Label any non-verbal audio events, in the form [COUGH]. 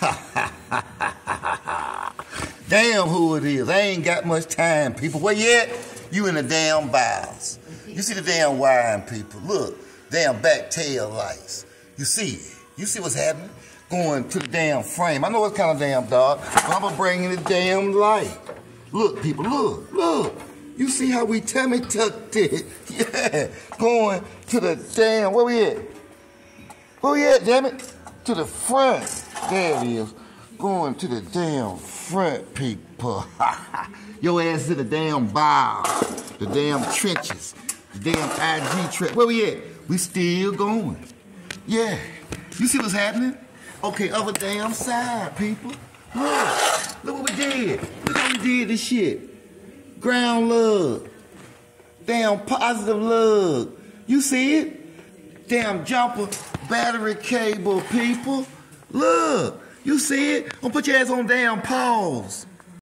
[LAUGHS] damn who it is. I ain't got much time, people. Where yet. You in the damn vials. You see the damn wiring, people. Look, damn back tail lights. You see. You see what's happening? Going to the damn frame. I know it's kind of damn dark, but I'm gonna bring in the damn light. Look, people, look, look. You see how we tummy tucked it? [LAUGHS] Yeah, going to the damn, where we at? Where we at, damn it? To the front. It is. Going to the damn front, people. [LAUGHS] Your ass to the damn bar, the damn trenches, the damn IG trench. Where we at? We still going. Yeah. You see what's happening? Okay, other damn side, people. Look, look what we did. Look how we did this shit. Ground lug. Damn positive lug. You see it? Damn jumper, battery cable, people. Look, you see it? Don't put your ass on damn pause.